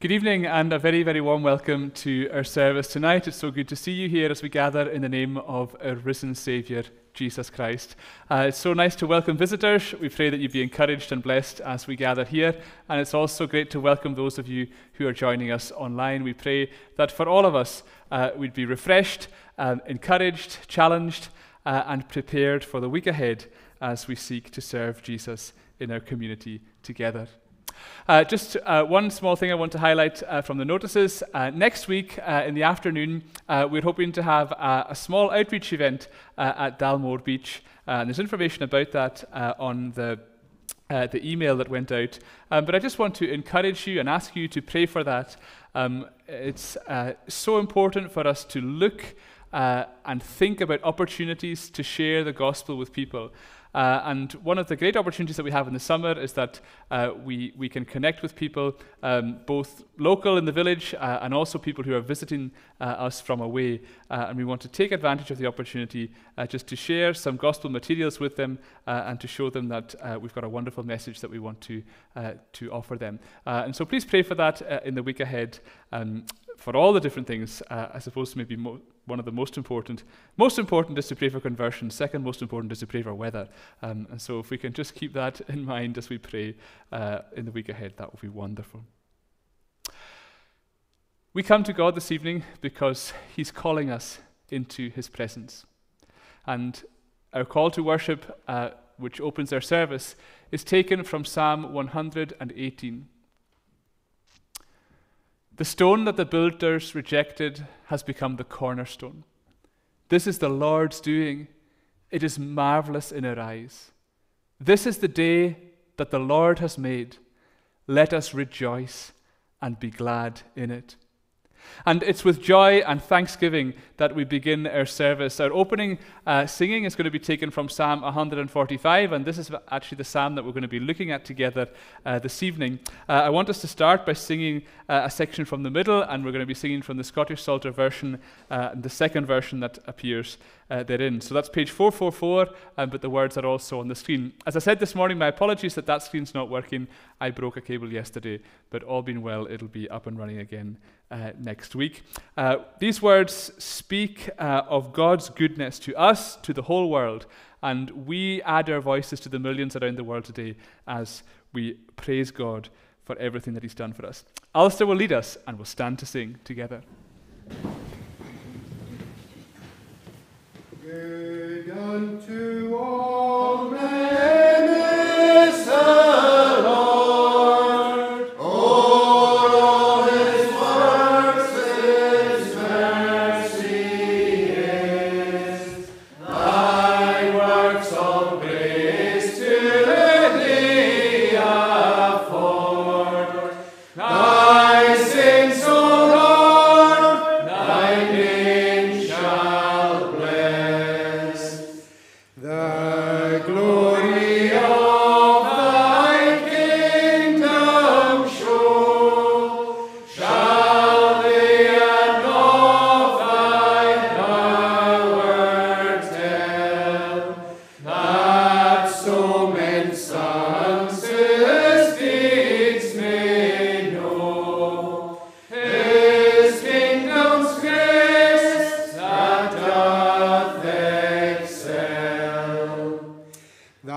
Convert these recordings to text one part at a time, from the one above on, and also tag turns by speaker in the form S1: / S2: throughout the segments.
S1: Good evening and a very, very warm welcome to our service tonight. It's so good to see you here as we gather in the name of our risen Saviour, Jesus Christ. Uh, it's so nice to welcome visitors. We pray that you be encouraged and blessed as we gather here. And it's also great to welcome those of you who are joining us online. We pray that for all of us, uh, we'd be refreshed, um, encouraged, challenged, uh, and prepared for the week ahead as we seek to serve Jesus in our community together. Uh, just uh, one small thing I want to highlight uh, from the notices. Uh, next week uh, in the afternoon, uh, we're hoping to have a, small outreach event at Dalmore Beach. and there's information about that on the the email that went out. Um, but I just want to encourage you and ask you to pray for that. Um, it's so important for us to look and think about opportunities to share the gospel with people. Uh, and one of the great opportunities that we have in the summer is that uh, we, we can connect with people, um, both local in the village uh, and also people who are visiting uh, us from away. Uh, and we want to take advantage of the opportunity uh, just to share some gospel materials with them and to show them that we've got a wonderful message that we want to, to offer them. and so please pray for that in the week ahead. Um, for all the different things, I suppose maybe more one of the most important. Most important is to pray for conversion. Second most important is to pray for weather. Um, and so if we can just keep that in mind as we pray uh, in the week ahead, that would be wonderful. We come to God this evening because He's calling us into His presence. And our call to worship, uh, which opens our service, is taken from Psalm 118. The stone that the builders rejected has become the cornerstone. This is the Lord's doing. It is marvelous in our eyes. This is the day that the Lord has made. Let us rejoice and be glad in it. And it's with joy and thanksgiving that we begin our service. Our opening uh, singing is going to be taken from Psalm 145, and this is actually the psalm that we're going to be looking at together uh, this evening. Uh, I want us to start by singing uh, a section from the middle, and we're going to be singing from the Scottish Psalter version, uh, the second version that appears uh, therein. So that's page 444, um, but the words are also on the screen. As I said this morning, my apologies that that screen's not working. I broke a cable yesterday, but all being well, it'll be up and running again uh, next week. Uh, these words speak uh, of God's goodness to us, to the whole world, and we add our voices to the millions around the world today as we praise God for everything that He's done for us. Alistair will lead us, and we'll stand to sing together.
S2: Good unto all men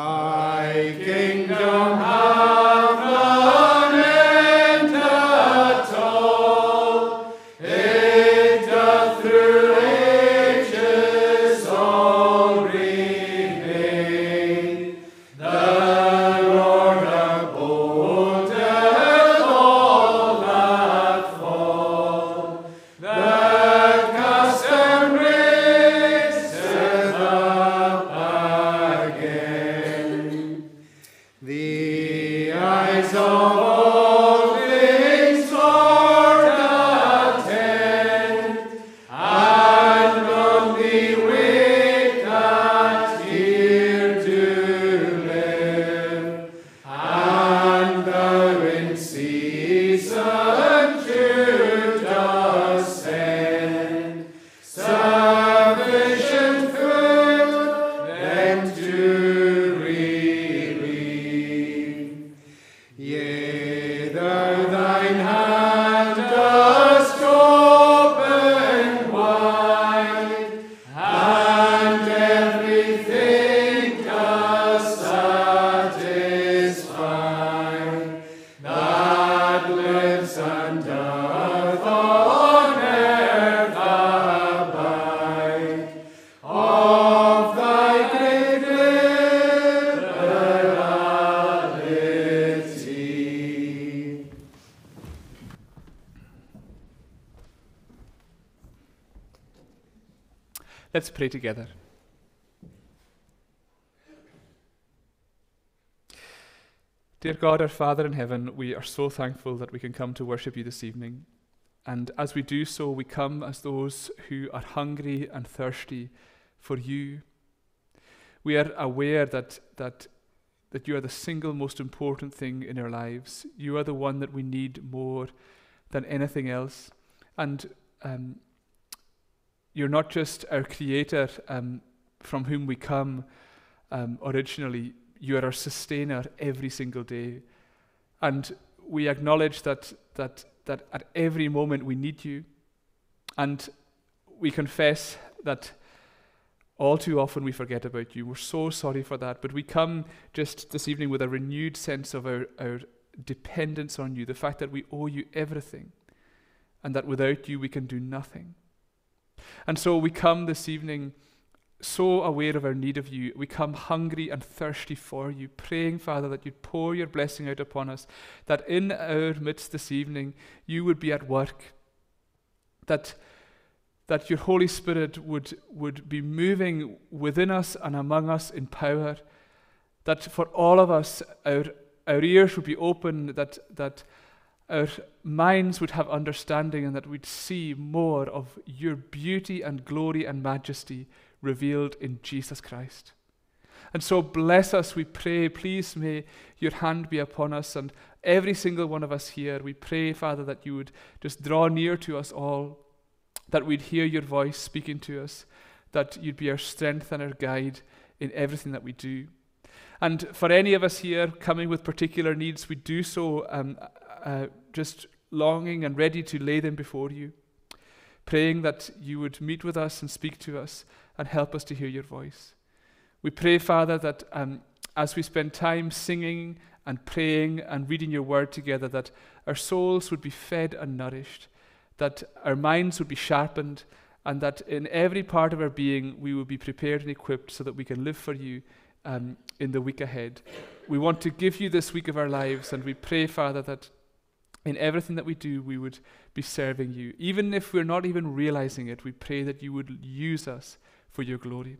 S2: Thy
S1: kingdom pray together. Dear God, our Father in heaven, we are so thankful that we can come to worship you this evening. And as we do so, we come as those who are hungry and thirsty for you. We are aware that, that, that you are the single most important thing in our lives. You are the one that we need more than anything else. And um, you're not just our creator um, from whom we come um, originally, you are our sustainer every single day. And we acknowledge that, that, that at every moment we need you. And we confess that all too often we forget about you. We're so sorry for that. But we come just this evening with a renewed sense of our, our dependence on you, the fact that we owe you everything, and that without you we can do nothing. And so we come this evening so aware of our need of you. We come hungry and thirsty for you, praying, Father, that you'd pour your blessing out upon us, that in our midst this evening you would be at work, that, that your Holy Spirit would, would be moving within us and among us in power, that for all of us, our, our ears would be open, that, that our minds would have understanding, and that we'd see more of your beauty and glory and majesty revealed in Jesus Christ. And so bless us, we pray. Please may your hand be upon us and every single one of us here. We pray, Father, that you would just draw near to us all, that we'd hear your voice speaking to us, that you'd be our strength and our guide in everything that we do. And for any of us here coming with particular needs, we do so um, uh, just longing and ready to lay them before you, praying that you would meet with us and speak to us and help us to hear your voice. We pray, Father, that um, as we spend time singing and praying and reading your word together, that our souls would be fed and nourished, that our minds would be sharpened, and that in every part of our being we will be prepared and equipped so that we can live for you um, in the week ahead. We want to give you this week of our lives, and we pray, Father, that in everything that we do, we would be serving you. Even if we're not even realizing it, we pray that you would use us for your glory.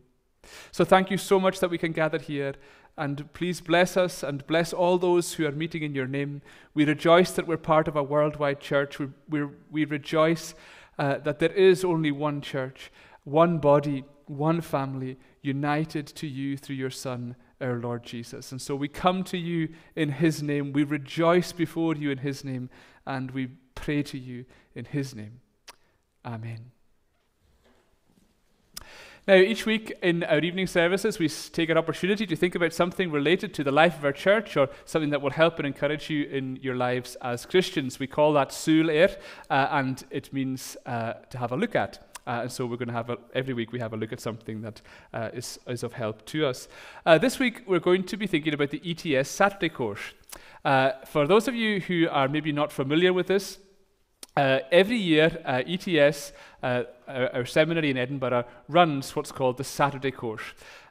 S1: So thank you so much that we can gather here. And please bless us and bless all those who are meeting in your name. We rejoice that we're part of a worldwide church. We, we, we rejoice uh, that there is only one church, one body, one family, united to you through your Son, our Lord Jesus. And so we come to you in His name. We rejoice before you in His name. And we pray to you in His name. Amen. Now, each week in our evening services, we take an opportunity to think about something related to the life of our church or something that will help and encourage you in your lives as Christians. We call that Sùil Air, uh, and it means uh, to have a look at. Uh, and so we're going to have a, every week we have a look at something that uh, is is of help to us. Uh, this week we're going to be thinking about the ETS Saturday course. Uh, for those of you who are maybe not familiar with this, uh, every year, uh, ETS, uh, our, our, seminary in Edinburgh, runs what's called the Saturday course.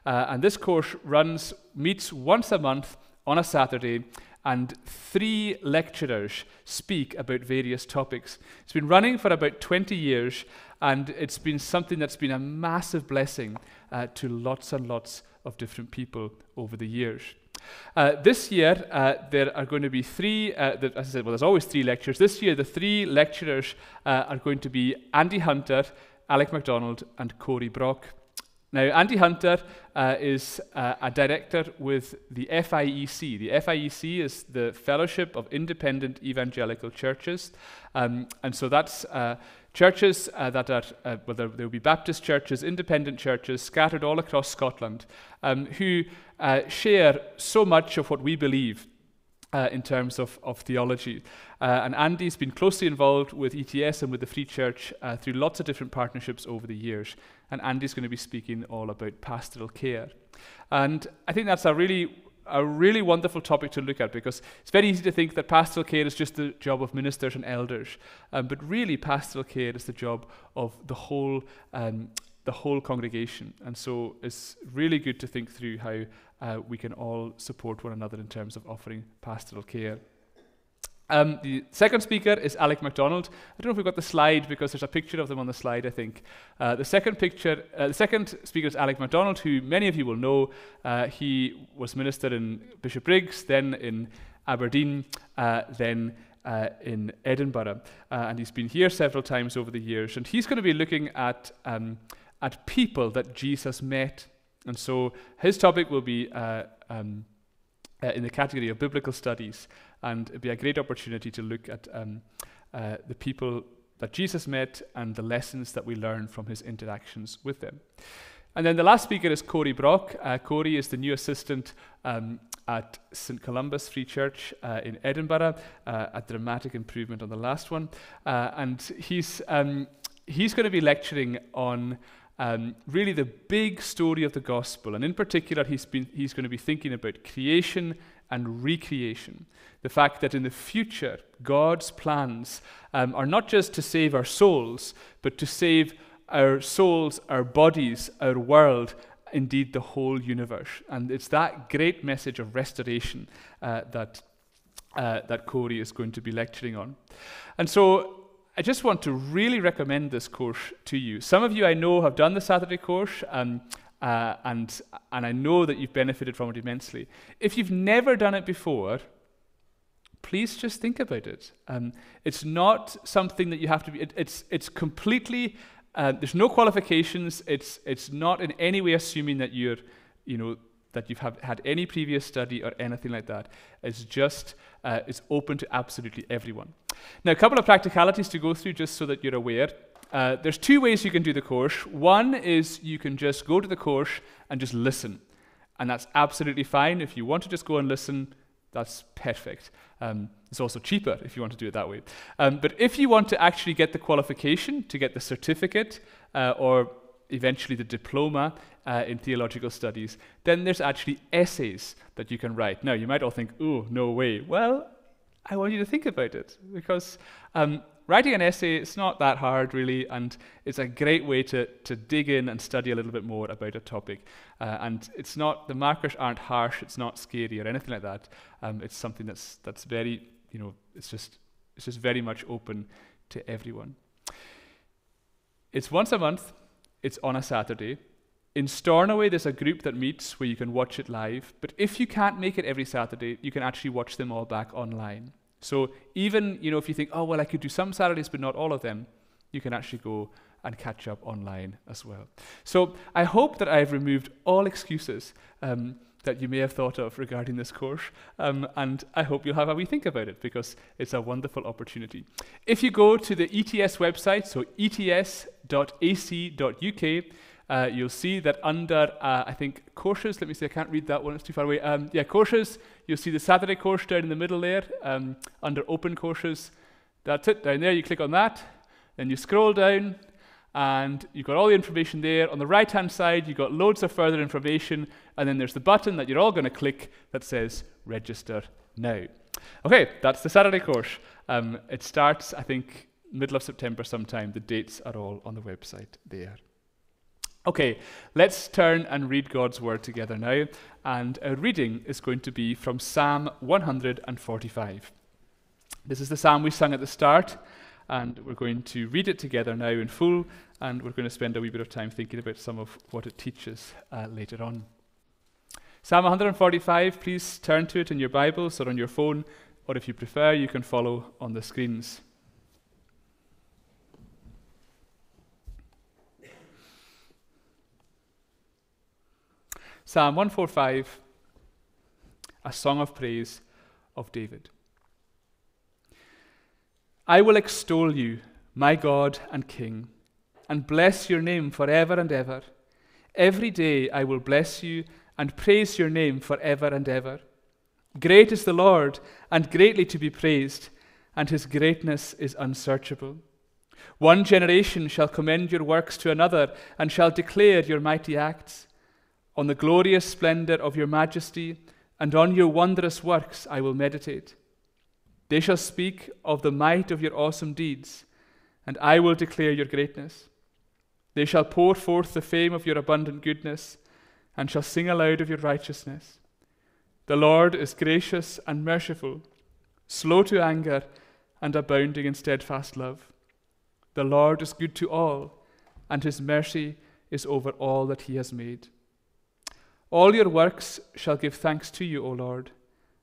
S1: Uh, and this course runs, meets once a month on a Saturday, and three lecturers speak about various topics. It's been running for about 20 years, and it's been something that's been a massive blessing uh, to lots and lots of different people over the years. Uh, this year, uh, there are going to be three, uh, as I said, well, there's always three lectures. This year, the three lecturers uh, are going to be Andy Hunter, Alec MacDonald, and Cory Brock. Now, Andy Hunter uh, is uh, a director with the FIEC. The FIEC is the Fellowship of Independent Evangelical Churches. Um, and so that's churches uh, that are, uh, well, there, will be Baptist churches, independent churches scattered all across Scotland um, who uh, share so much of what we believe uh, in terms of, of theology. Uh, and Andy's been closely involved with ETS and with the Free Church uh, through lots of different partnerships over the years. And Andy's going to be speaking all about pastoral care. And I think that's a really a really wonderful topic to look at because it's very easy to think that pastoral care is just the job of ministers and elders, um, but really pastoral care is the job of the whole um, the whole congregation. And so it's really good to think through how uh, we can all support one another in terms of offering pastoral care. Um, the second speaker is Alec MacDonald. I don't know if we've got the slide because there's a picture of them on the slide, I think. Uh, the second picture, uh, the second speaker is Alec MacDonald, who many of you will know. Uh, he was minister in Bishopbriggs, then in Aberdeen, uh, then uh, in Edinburgh, uh, and he's been here several times over the years. And he's going to be looking at um, at people that Jesus met. And so his topic will be um, in the category of biblical studies and it'd be a great opportunity to look at um, uh, the people that Jesus met and the lessons that we learn from his interactions with them. And then the last speaker is Cory Brock. Uh, Cory is the new assistant um, at St. Columba's Free Church uh, in Edinburgh, uh, a dramatic improvement on the last one. Uh, and he's, um, he's going to be lecturing on um, really the big story of the gospel. And in particular, he's, been, he's going to be thinking about creation and recreation. The fact that in the future, God's plans um, are not just to save our souls, but to save our souls, our bodies, our world, indeed the whole universe. And it's that great message of restoration uh, that, uh, that Cory is going to be lecturing on. And so I just want to really recommend this course to you. Some of you I know have done the Saturday course. Um, uh, and, and I know that you've benefited from it immensely. If you've never done it before, please just think about it. Um, it's not something that you have to be, it, it's, it's completely, uh, there's no qualifications. It's, it's not in any way assuming that you're, you know, that you've have, had any previous study or anything like that. It's just, uh, it's open to absolutely everyone. Now, a couple of practicalities to go through just so that you're aware. Uh, there's two ways you can do the course. One is you can just go to the course and just listen. And that's absolutely fine. If you want to just go and listen, that's perfect. Um, it's also cheaper if you want to do it that way. Um, but if you want to actually get the qualification, to get the certificate, uh, or eventually the diploma uh, in theological studies, then there's actually essays that you can write. Now, you might all think, oh, no way. Well, I want you to think about it because um, writing an essay, it's not that hard really, and it's a great way to, to dig in and study a little bit more about a topic. Uh, and it's not, the markers aren't harsh, it's not scary or anything like that. Um, it's something that's, that's very, you know, it's just, it's just very much open to everyone. It's once a month, it's on a Saturday. In Stornoway, there's a group that meets where you can watch it live, but if you can't make it every Saturday, you can actually watch them all back online. So even, you know, if you think, oh, well, I could do some Saturdays, but not all of them, you can actually go and catch up online as well. So I hope that I've removed all excuses um, that you may have thought of regarding this course, um, and I hope you'll have a wee think about it because it's a wonderful opportunity. If you go to the ETS website, so ets.ac.uk, uh, you'll see that under, uh, I think, courses, let me see, I can't read that one, it's too far away. Um, yeah, courses, you'll see the Saturday course down in the middle there, um, under open courses. That's it, down there, you click on that, then you scroll down, and you've got all the information there. On the right hand side, you've got loads of further information, and then there's the button that you're all going to click that says register now. Okay, that's the Saturday course. Um, it starts, I think, middle of September sometime. The dates are all on the website there. Okay, let's turn and read God's word together now. And our reading is going to be from Psalm 145. This is the psalm we sung at the start, and we're going to read it together now in full, and we're going to spend a wee bit of time thinking about some of what it teaches uh, later on. Psalm 145, please turn to it in your Bibles or on your phone, or if you prefer, you can follow on the screens. Psalm 145, a song of praise of David. I will extol you, my God and King, and bless your name forever and ever. Every day I will bless you and praise your name forever and ever. Great is the Lord, and greatly to be praised, and his greatness is unsearchable. One generation shall commend your works to another, and shall declare your mighty acts on the glorious splendor of your majesty and on your wondrous works I will meditate. They shall speak of the might of your awesome deeds, and I will declare your greatness. They shall pour forth the fame of your abundant goodness, and shall sing aloud of your righteousness. The Lord is gracious and merciful, slow to anger, and abounding in steadfast love. The Lord is good to all, and his mercy is over all that he has made. All your works shall give thanks to you, O Lord,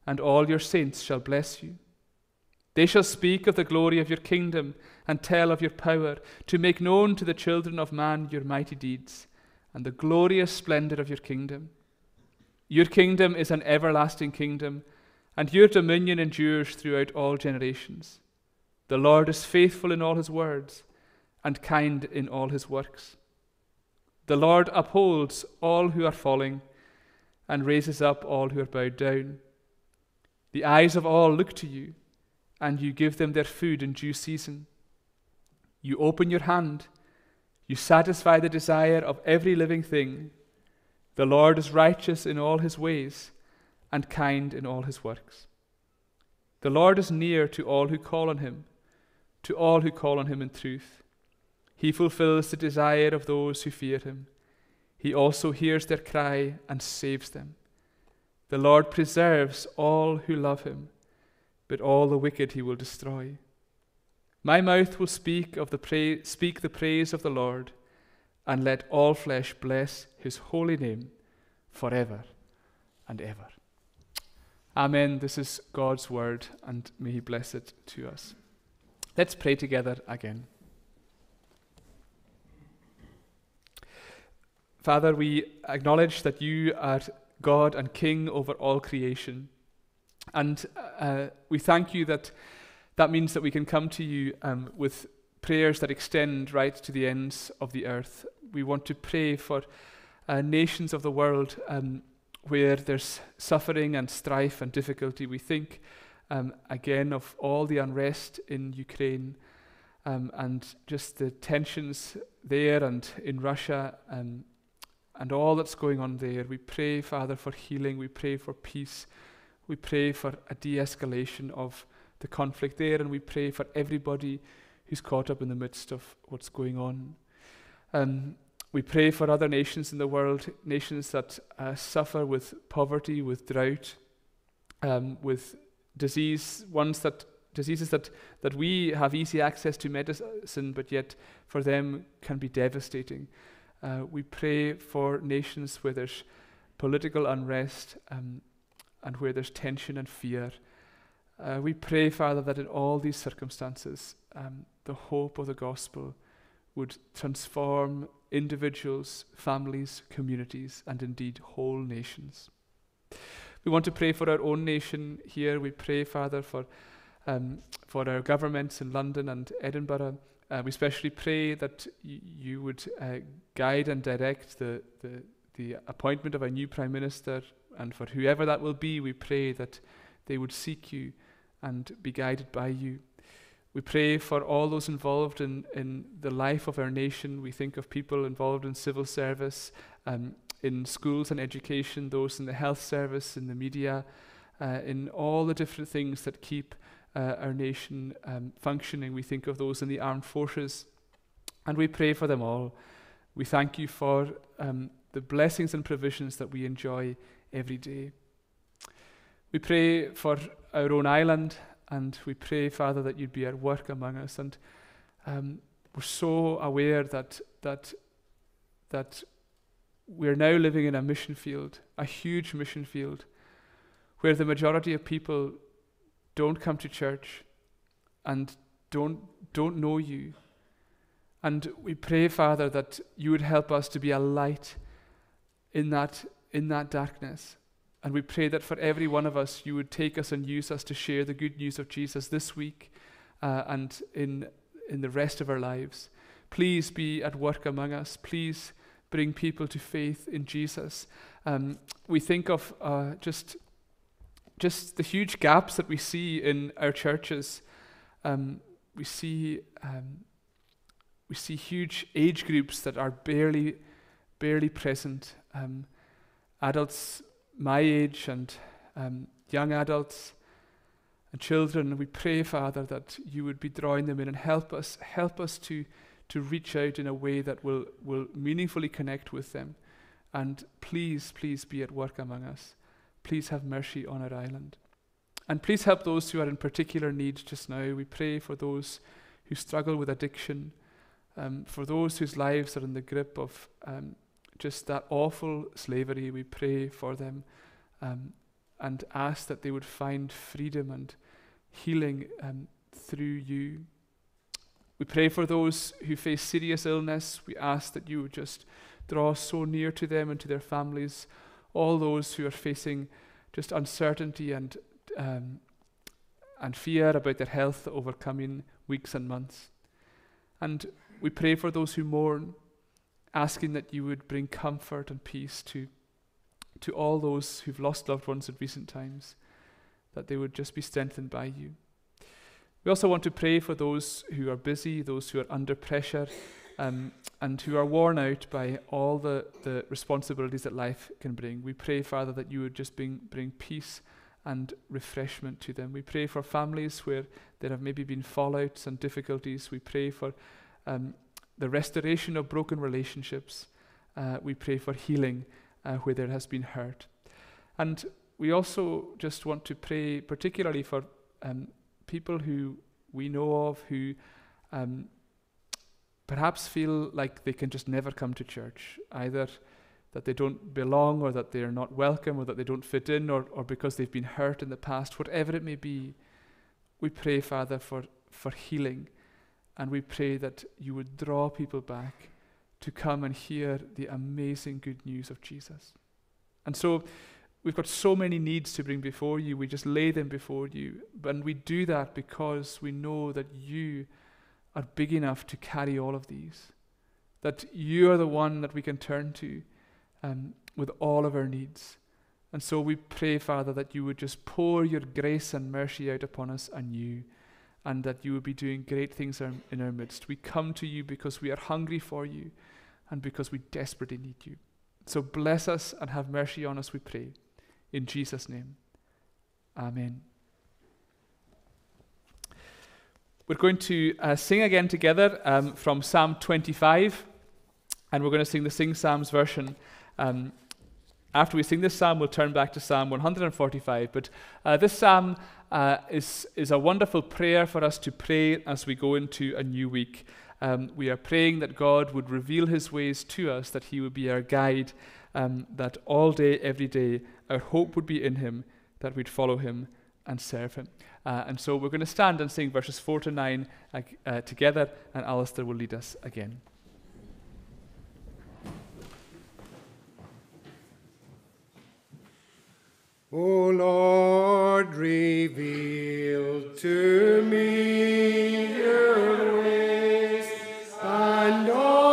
S1: and all your saints shall bless you. They shall speak of the glory of your kingdom and tell of your power, to make known to the children of man your mighty deeds and the glorious splendor of your kingdom. Your kingdom is an everlasting kingdom, and your dominion endures throughout all generations. The Lord is faithful in all his words and kind in all his works. The Lord upholds all who are falling and raises up all who are bowed down. The eyes of all look to you, and you give them their food in due season. You open your hand, you satisfy the desire of every living thing. The Lord is righteous in all his ways and kind in all his works. The Lord is near to all who call on him, to all who call on him in truth. He fulfills the desire of those who fear him. He also hears their cry and saves them. The Lord preserves all who love him, but all the wicked he will destroy. My mouth will speak of the pra- speak the praise of the Lord, and let all flesh bless his holy name forever and ever. Amen. This is God's word, and may he bless it to us. Let's pray together again. Father, we acknowledge that you are God and King over all creation. And uh, we thank you that that means that we can come to you um, with prayers that extend right to the ends of the earth. We want to pray for uh, nations of the world um, where there's suffering and strife and difficulty. We think um, again of all the unrest in Ukraine um, and just the tensions there and in Russia. Um, and all that's going on there. We pray, Father, for healing. We pray for peace. We pray for a de escalation of the conflict there. And we pray for everybody who's caught up in the midst of what's going on. Um, we pray for other nations in the world, nations that uh, suffer with poverty, with drought, um, with disease, ones that diseases that, that we have easy access to medicine, but yet for them can be devastating. Uh, we pray for nations where there's political unrest um, and where there's tension and fear. Uh, we pray, Father, that in all these circumstances, um, the hope of the gospel would transform individuals, families, communities, and indeed whole nations. We want to pray for our own nation here. We pray, Father, for, um, for our governments in London and Edinburgh. Uh, we especially pray that you would uh, guide and direct the, the, the appointment of a new Prime Minister, and for whoever that will be, we pray that they would seek you and be guided by you. We pray for all those involved in, in the life of our nation. We think of people involved in civil service, um, in schools and education, those in the health service, in the media, uh, in all the different things that keep uh, our nation um, functioning. We think of those in the armed forces, and we pray for them all. We thank you for um, the blessings and provisions that we enjoy every day. We pray for our own island, and we pray, Father, that you'd be at work among us. And um, we're so aware that that that we're now living in a mission field, a huge mission field, where the majority of people don't come to church and don't, don't know you. And we pray, Father, that you would help us to be a light in that, in that darkness. And we pray that for every one of us, you would take us and use us to share the good news of Jesus this week uh, and in, in the rest of our lives. Please be at work among us. Please bring people to faith in Jesus. Um, we think of uh, just just the huge gaps that we see in our churches. Um, we see um, we see huge age groups that are barely barely present. Um, adults my age and um, young adults and children. We pray, Father, that you would be drawing them in and help us, help us to, to reach out in a way that will, will meaningfully connect with them. And please, please be at work among us. Please have mercy on our island. And please help those who are in particular need just now. We pray for those who struggle with addiction, um, for those whose lives are in the grip of um, just that awful slavery. We pray for them um, and ask that they would find freedom and healing um, through you. We pray for those who face serious illness. We ask that you would just draw so near to them and to their families, all those who are facing just uncertainty and um, and fear about their health over coming weeks and months. And we pray for those who mourn, asking that you would bring comfort and peace to, to all those who've lost loved ones in recent times, that they would just be strengthened by you. We also want to pray for those who are busy, those who are under pressure, um, and who are worn out by all the, the responsibilities that life can bring. We pray, Father, that you would just bring, bring peace and refreshment to them. We pray for families where there have maybe been fallouts and difficulties. We pray for um, the restoration of broken relationships. Uh, we pray for healing uh, where there has been hurt. And we also just want to pray particularly for um, people who we know of who um, perhaps feel like they can just never come to church, either that they don't belong or that they're not welcome or that they don't fit in or, or because they've been hurt in the past, whatever it may be, we pray, Father, for, for healing. And we pray that you would draw people back to come and hear the amazing good news of Jesus. And so we've got so many needs to bring before you. We just lay them before you. And we do that because we know that you are big enough to carry all of these. That you are the one that we can turn to um, with all of our needs. And so we pray, Father, that you would just pour your grace and mercy out upon us anew, and that you would be doing great things in our midst. We come to you because we are hungry for you and because we desperately need you. So bless us and have mercy on us, we pray. In Jesus' name. Amen. We're going to uh, sing again together um, from Psalm 25, and we're going to sing the Sing Psalms version. Um, after we sing this psalm, we'll turn back to Psalm 145. But uh, this psalm uh, is, is a wonderful prayer for us to pray as we go into a new week. Um, we are praying that God would reveal his ways to us, that he would be our guide, um, that all day, every day, our hope would be in him, that we'd follow him and serve him. Uh, and so we're going to stand and sing verses 4 to 9 uh, together, and Alistair will lead us again.
S2: O Lord, reveal to me your ways and all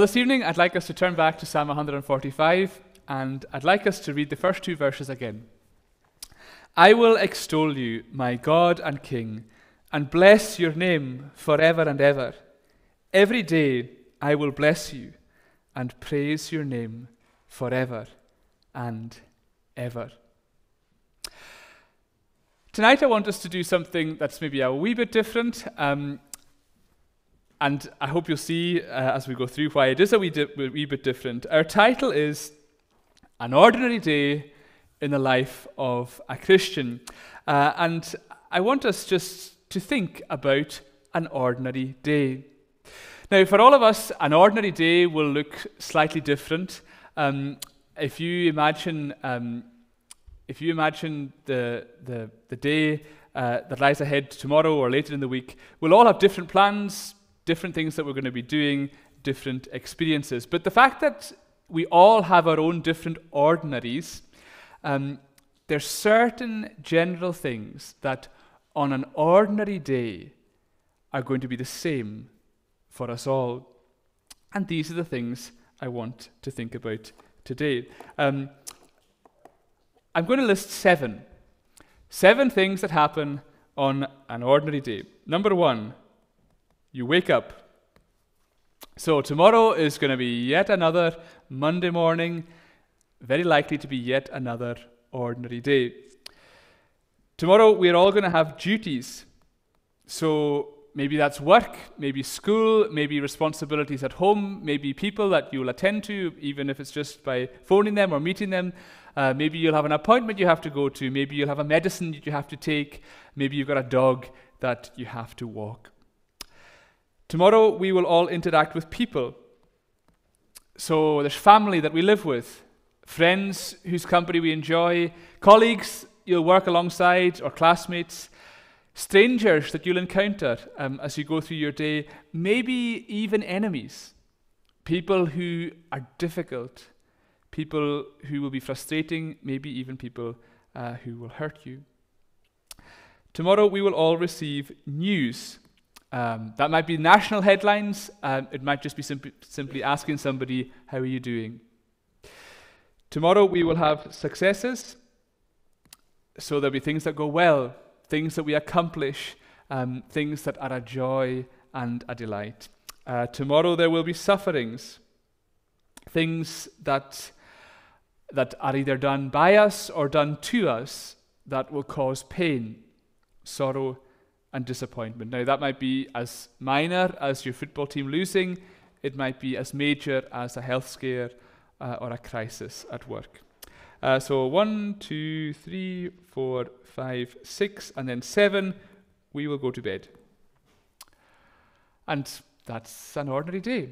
S1: Well, this evening I'd like us to turn back to Psalm 145 and I'd like us to read the first two verses again. I will extol you, my God and King, and bless your name forever and ever. Every day I will bless you and praise your name forever and ever. Tonight I want us to do something that's maybe a wee bit different. Um, and I hope you'll see uh, as we go through why it is a wee, di- wee bit different. Our title is An Ordinary Day in the Life of a Christian. Uh, and I want us just to think about an ordinary day. Now, for all of us, an ordinary day will look slightly different. Um, if you imagine, um, if you imagine the, the, the day uh, that lies ahead tomorrow or later in the week, we'll all have different plans, different things that we're going to be doing, different experiences. But the fact that we all have our own different ordinaries, um, there's certain general things that on an ordinary day are going to be the same for us all. And these are the things I want to think about today. Um, I'm going to list seven. Seven things that happen on an ordinary day. Number one, you wake up. So, tomorrow is going to be yet another Monday morning, very likely to be yet another ordinary day. Tomorrow, we're all going to have duties. So, maybe that's work, maybe school, maybe responsibilities at home, maybe people that you'll attend to, even if it's just by phoning them or meeting them. Uh, maybe you'll have an appointment you have to go to. Maybe you'll have a medicine that you have to take. Maybe you've got a dog that you have to walk. Tomorrow, we will all interact with people. So, there's family that we live with, friends whose company we enjoy, colleagues you'll work alongside, or classmates, strangers that you'll encounter um, as you go through your day, maybe even enemies, people who are difficult, people who will be frustrating, maybe even people uh, who will hurt you. Tomorrow, we will all receive news. Um, that might be national headlines, um, it might just be simp- simply asking somebody, How are you doing? Tomorrow, we will have successes. So there'll be things that go well, things that we accomplish, um, things that are a joy and a delight. Uh, tomorrow, there will be sufferings, things that, that are either done by us or done to us that will cause pain, sorrow, and disappointment. Now, that might be as minor as your football team losing, it might be as major as a health scare uh, or a crisis at work. Uh, so, one, two, three, four, five, six, and then seven, we will go to bed. And that's an ordinary day.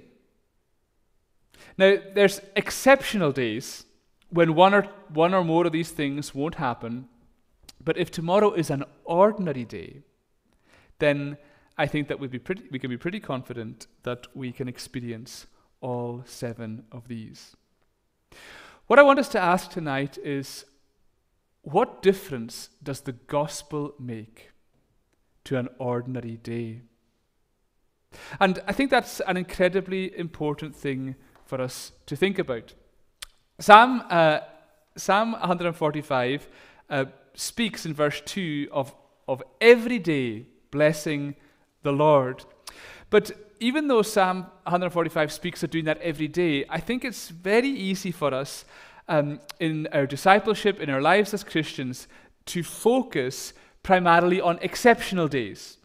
S1: Now, there's exceptional days when one or, one or more of these things won't happen, but if tomorrow is an ordinary day, then I think that we'd be pretty, we can be pretty confident that we can experience all seven of these. What I want us to ask tonight is what difference does the gospel make to an ordinary day? And I think that's an incredibly important thing for us to think about. Psalm, uh, Psalm 145 uh, speaks in verse 2 of, of every day blessing the Lord. But even though Psalm 145 speaks of doing that every day, I think it's very easy for us um, in our discipleship, in our lives as Christians, to focus primarily on exceptional days.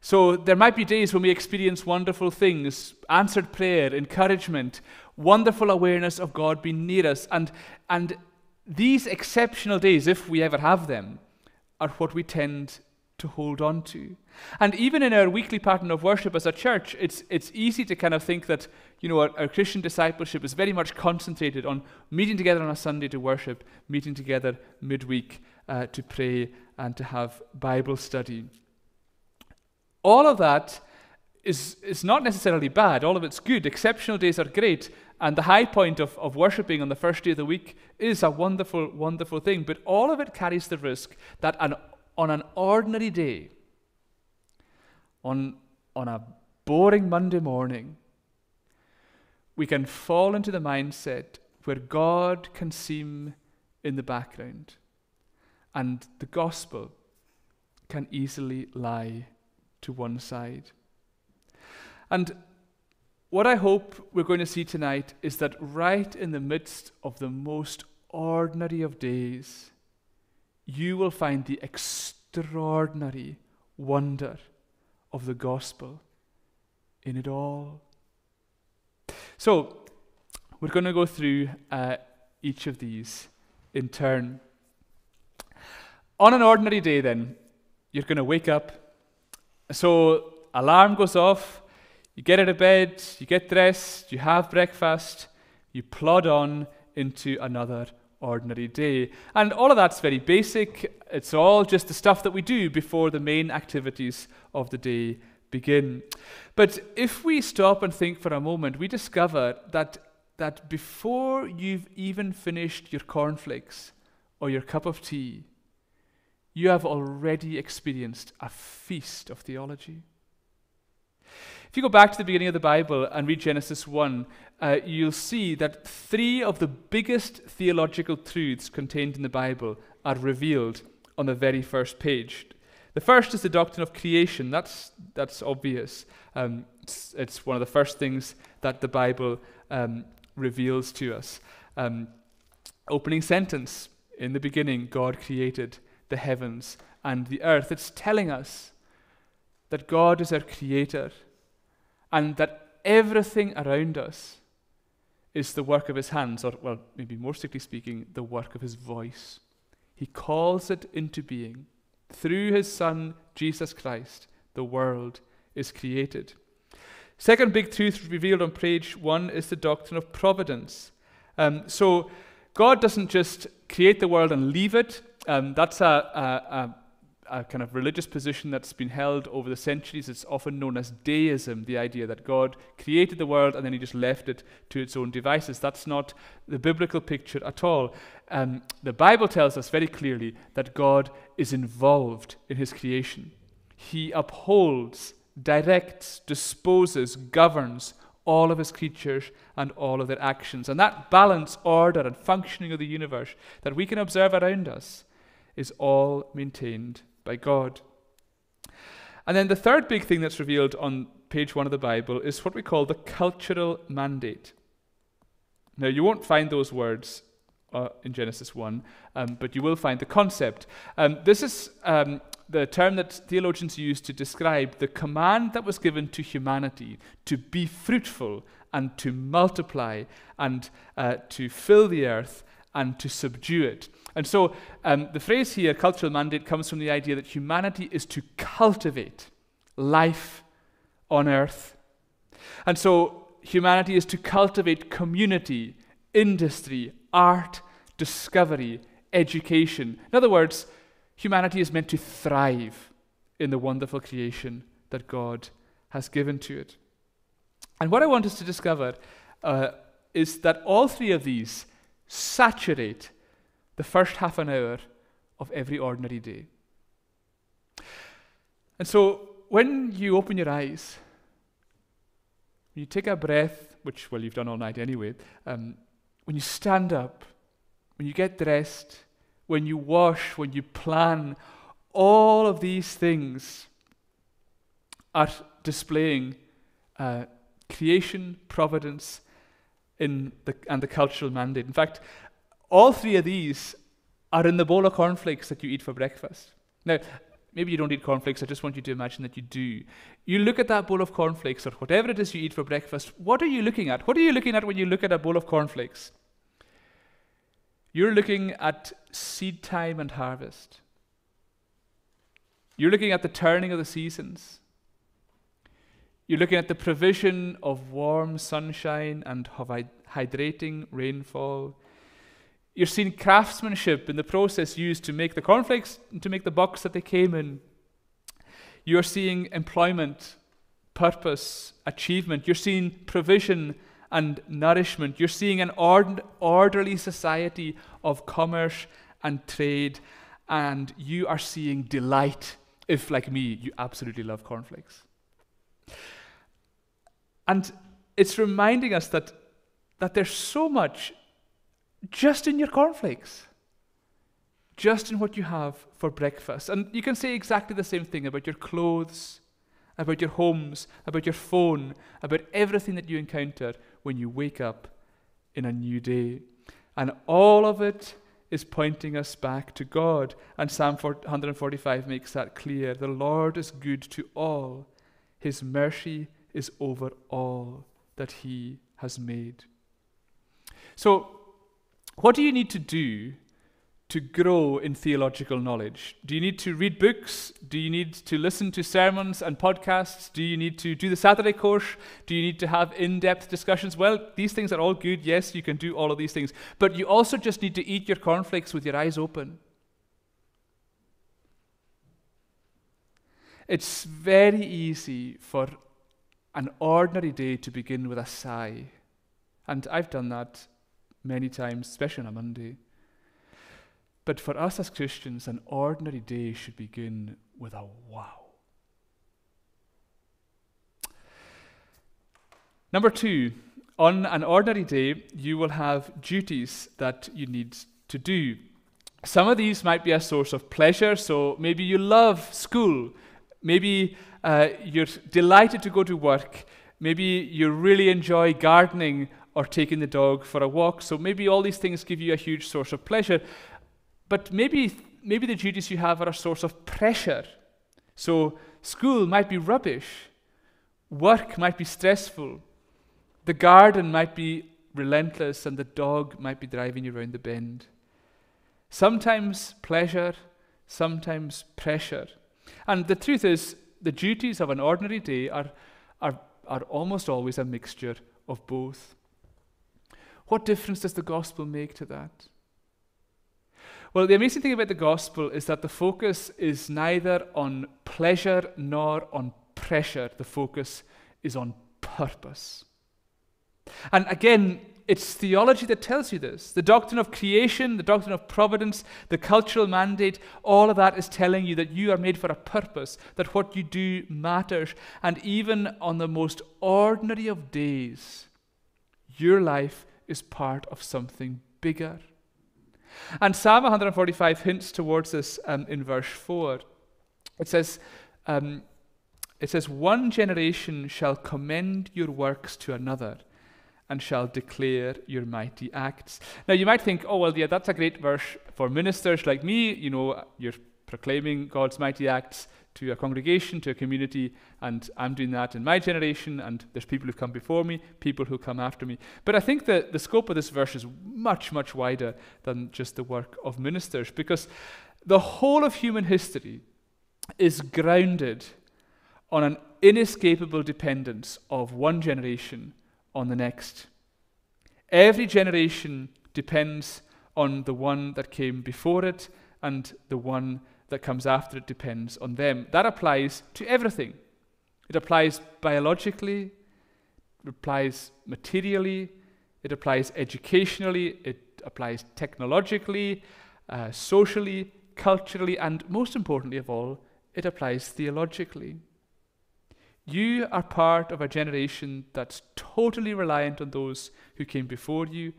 S1: So there might be days when we experience wonderful things, answered prayer, encouragement, wonderful awareness of God being near us. And, and these exceptional days, if we ever have them, are what we tend to hold on to. And even in our weekly pattern of worship as a church, it's, it's easy to kind of think that, you know, our, our, Christian discipleship is very much concentrated on meeting together on a Sunday to worship, meeting together midweek uh, to pray and to have Bible study. All of that is, is not necessarily bad. All of it's good. Exceptional days are great. And the high point of, of worshipping on the first day of the week is a wonderful, wonderful thing. But all of it carries the risk that an, on an ordinary day, on, on a boring Monday morning, we can fall into the mindset where God can seem in the background and the gospel can easily lie to one side. And what I hope we're going to see tonight is that right in the midst of the most ordinary of days, you will find the extraordinary wonder of the gospel in it all. So, we're going to go through uh, each of these in turn. On an ordinary day, then, you're going to wake up. So, alarm goes off, you get out of bed, you get dressed, you have breakfast, you plod on into another ordinary day. And all of that's very basic. It's all just the stuff that we do before the main activities of the day begin. But if we stop and think for a moment, we discover that, that before you've even finished your cornflakes or your cup of tea, you have already experienced a feast of theology. If you go back to the beginning of the Bible and read Genesis 1, uh, you'll see that three of the biggest theological truths contained in the Bible are revealed on the very first page. The first is the doctrine of creation. That's, that's obvious. Um, it's, it's, one of the first things that the Bible um, reveals to us. Um, opening sentence In the beginning, God created the heavens and the earth. It's telling us that God is our creator and that everything around us is the work of his hands, or, well, maybe more strictly speaking, the work of his voice. He calls it into being. Through his Son, Jesus Christ, the world is created. Second big truth revealed on page one is the doctrine of providence. Um, so, God doesn't just create the world and leave it. Um, that's a, a, a a kind of religious position that's been held over the centuries. It's often known as deism, the idea that God created the world and then he just left it to its own devices. That's not the biblical picture at all. Um, the Bible tells us very clearly that God is involved in his creation. He upholds, directs, disposes, governs all of his creatures and all of their actions. And that balance, order, and functioning of the universe that we can observe around us is all maintained by God. And then the third big thing that's revealed on page one of the Bible is what we call the cultural mandate. Now, you won't find those words uh, in Genesis 1, um, but you will find the concept. Um, this is um, the term that theologians use to describe the command that was given to humanity to be fruitful and to multiply and uh, to fill the earth and to subdue it. And so um, the phrase here, cultural mandate, comes from the idea that humanity is to cultivate life on earth. And so humanity is to cultivate community, industry, art, discovery, education. In other words, humanity is meant to thrive in the wonderful creation that God has given to it. And what I want us to discover uh, is that all three of these saturate the first half an hour of every ordinary day. And so when you open your eyes, when you take a breath, which, well, you've done all night anyway, um, when you stand up, when you get dressed, when you wash, when you plan, all of these things are displaying uh, creation, providence, in the, and the cultural mandate. In fact, all three of these are in the bowl of cornflakes that you eat for breakfast. Now, maybe you don't eat cornflakes, I just want you to imagine that you do. You look at that bowl of cornflakes or whatever it is you eat for breakfast, what are you looking at? What are you looking at when you look at a bowl of cornflakes? You're looking at seed time and harvest. You're looking at the turning of the seasons. You're looking at the provision of warm sunshine and hydrating rainfall. You're seeing craftsmanship in the process used to make the cornflakes and to make the box that they came in. You're seeing employment, purpose, achievement. You're seeing provision and nourishment. You're seeing an ord- orderly society of commerce and trade, and you are seeing delight if, like me, you absolutely love cornflakes. And it's reminding us that, that there's so much just in your cornflakes, just in what you have for breakfast. And you can say exactly the same thing about your clothes, about your homes, about your phone, about everything that you encounter when you wake up in a new day. And all of it is pointing us back to God. And Psalm 145 makes that clear. The Lord is good to all, His mercy is over all that He has made. So, what do you need to do to grow in theological knowledge? Do you need to read books? Do you need to listen to sermons and podcasts? Do you need to do the Saturday course? Do you need to have in depth discussions? Well, these things are all good. Yes, you can do all of these things. But you also just need to eat your cornflakes with your eyes open. It's very easy for an ordinary day to begin with a sigh. And I've done that many times, especially on a Monday. But for us as Christians, an ordinary day should begin with a wow. Number two, on an ordinary day, you will have duties that you need to do. Some of these might be a source of pleasure, so maybe you love school. Maybe uh, you're delighted to go to work. Maybe you really enjoy gardening or taking the dog for a walk. So maybe all these things give you a huge source of pleasure. But maybe, maybe the duties you have are a source of pressure. So school might be rubbish, work might be stressful, the garden might be relentless, and the dog might be driving you around the bend. Sometimes pleasure, sometimes pressure. And the truth is, the duties of an ordinary day are, are, are almost always a mixture of both. What difference does the gospel make to that? Well, the amazing thing about the gospel is that the focus is neither on pleasure nor on pressure. The focus is on purpose. And again, it's theology that tells you this. The doctrine of creation, the doctrine of providence, the cultural mandate, all of that is telling you that you are made for a purpose, that what you do matters. And even on the most ordinary of days, your life is part of something bigger. And Psalm 145 hints towards this um, in verse 4. It says, um, it says, One generation shall commend your works to another and shall declare your mighty acts. Now, you might think, oh, well, yeah, that's a great verse for ministers like me. You know, you're proclaiming God's mighty acts to a congregation, to a community, and I'm doing that in my generation, and there's people who've come before me, people who come after me. But I think that the scope of this verse is much, much wider than just the work of ministers, because the whole of human history is grounded on an inescapable dependence of one generation on the next. Every generation depends on the one that came before it, and the one that comes after it depends on them. That applies to everything. It applies biologically, it applies materially, it applies educationally, it applies technologically, uh, socially, culturally, and most importantly of all, it applies theologically. You are part of a generation that's totally reliant on those who came before you,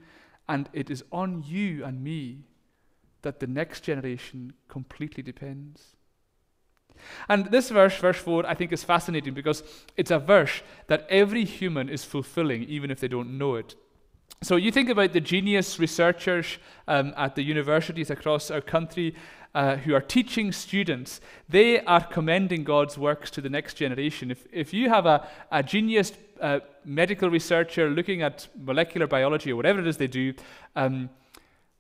S1: and it is on you and me that the next generation completely depends. And this verse, verse 4, I think is fascinating because it's a verse that every human is fulfilling, even if they don't know it. So you think about the genius researchers um, at the universities across our country uh, who are teaching students. They are commending God's works to the next generation. If, if you have a, a genius uh, medical researcher looking at molecular biology or whatever it is they do, um,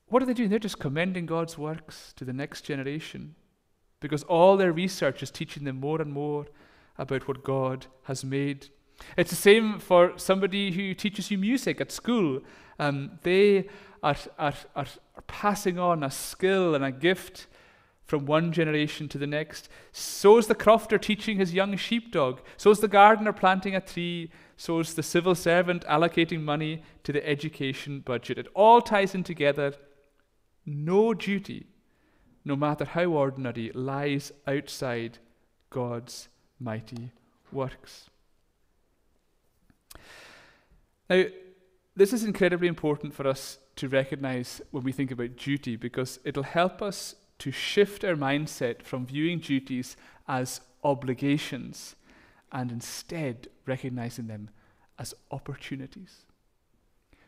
S1: what are they doing? They're just commending God's works to the next generation because all their research is teaching them more and more about what God has made. It's the same for somebody who teaches you music at school. Um, they are, are, are, are passing on a skill and a gift from one generation to the next. So is the crofter teaching his young sheepdog. So is the gardener planting a tree. So is the civil servant allocating money to the education budget. It all ties in together. No duty, no matter how ordinary, lies outside God's mighty works. Now, this is incredibly important for us to recognize when we think about duty because it'll help us to shift our mindset from viewing duties as obligations and instead recognizing them as opportunities.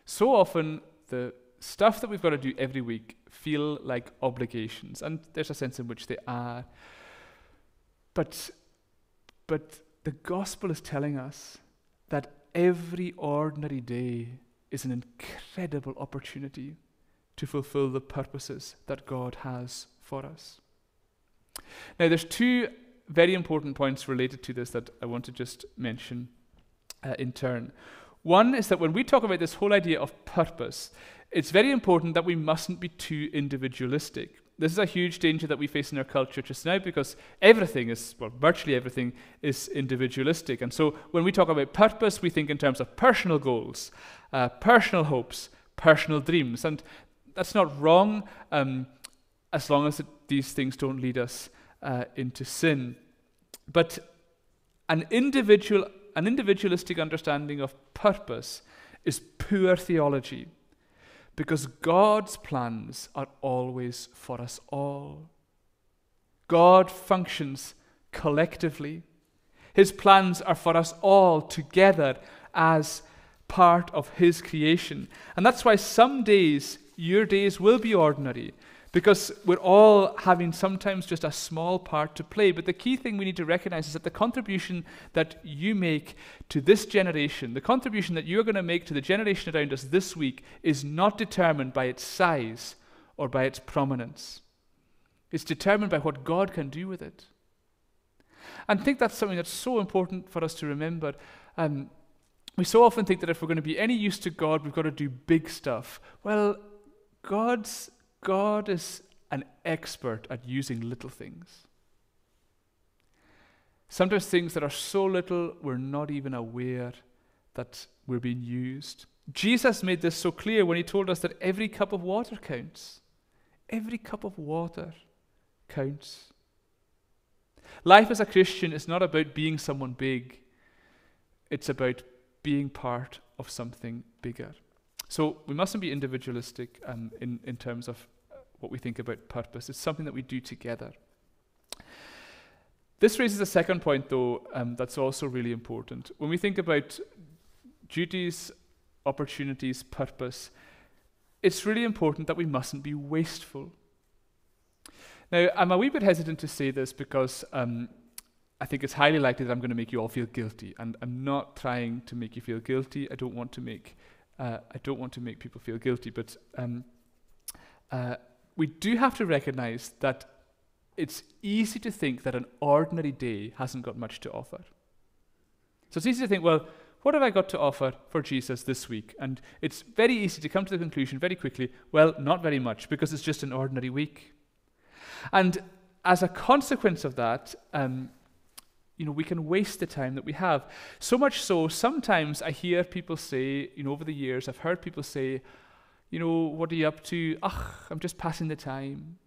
S1: So often, the stuff that we've got to do every week feel like obligations, and there's a sense in which they are. But, but the gospel is telling us that every ordinary day is an incredible opportunity to fulfill the purposes that God has for us. Now, there's two very important points related to this that I want to just mention uh, in turn. One is that when we talk about this whole idea of purpose, it's very important that we mustn't be too individualistic. This is a huge danger that we face in our culture just now because everything is, well, virtually everything is individualistic. And so when we talk about purpose, we think in terms of personal goals, uh, personal hopes, personal dreams. And that's not wrong um, as long as it, these things don't lead us uh, into sin. But an individual, an individualistic understanding of purpose is poor theology because God's plans are always for us all. God functions collectively. His plans are for us all together as part of His creation. And that's why some days, your days will be ordinary. Because we're all having sometimes just a small part to play. But the key thing we need to recognize is that the contribution that you make to this generation, the contribution that you're going to make to the generation around us this week, is not determined by its size or by its prominence. It's determined by what God can do with it. And I think that's something that's so important for us to remember. Um, we so often think that if we're going to be any use to God, we've got to do big stuff. Well, God's God is an expert at using little things. Sometimes things that are so little we're not even aware that we're being used. Jesus made this so clear when he told us that every cup of water counts. Every cup of water counts. Life as a Christian is not about being someone big, it's about being part of something bigger. So we mustn't be individualistic um, in, in terms of what we think about purpose. It's something that we do together. This raises a second point, though, um, that's also really important. When we think about duties, opportunities, purpose, it's really important that we mustn't be wasteful. Now, I'm a wee bit hesitant to say this because um, I think it's highly likely that I'm going to make you all feel guilty, and I'm not trying to make you feel guilty. I don't want to make uh, I don't want to make people feel guilty, but um, uh, we do have to recognize that it's easy to think that an ordinary day hasn't got much to offer. So it's easy to think, well, what have I got to offer for Jesus this week? And it's very easy to come to the conclusion very quickly, well, not very much, because it's just an ordinary week. And as a consequence of that, um, you know, we can waste the time that we have. So much so, sometimes I hear people say, you know, over the years, I've heard people say, you know, what are you up to? Ugh, I'm just passing the time.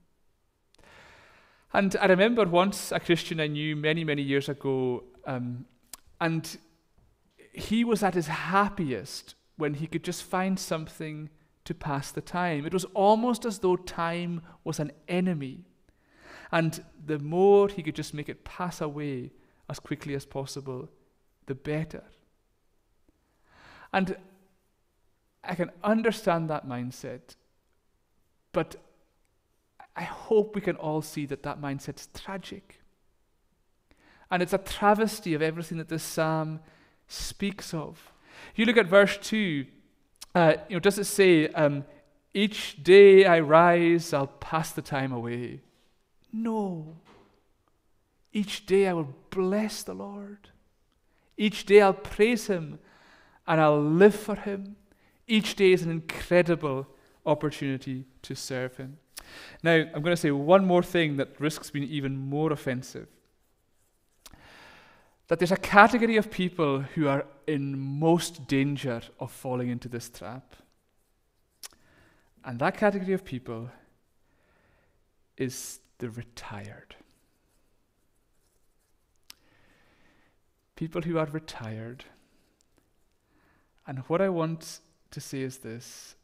S1: And I remember once a Christian I knew many, many years ago, um, and he was at his happiest when he could just find something to pass the time. It was almost as though time was an enemy. And the more he could just make it pass away as quickly as possible, the better. And I can understand that mindset, but I hope we can all see that that mindset's tragic. And it's a travesty of everything that this psalm speaks of. You look at verse 2, uh, you know, does it say, um, each day I rise, I'll pass the time away? No. Each day I will bless the Lord. Each day I'll praise Him and I'll live for Him. Each day is an incredible opportunity to serve Him. Now, I'm going to say one more thing that risks being even more offensive. That there's a category of people who are in most danger of falling into this trap. And that category of people is the retired. People who are retired. And what I want to say is this